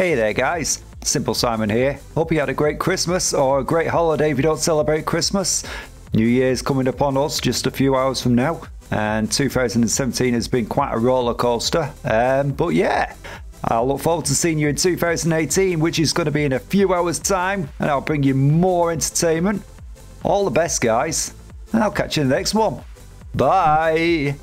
Hey there, guys. Simple Simon here. Hope you had a great Christmas or a great holiday if you don't celebrate Christmas. New Year's coming upon us just a few hours from now, and 2017 has been quite a roller coaster. Um, but yeah, I'll look forward to seeing you in 2018, which is going to be in a few hours' time, and I'll bring you more entertainment. All the best, guys, and I'll catch you in the next one. Bye.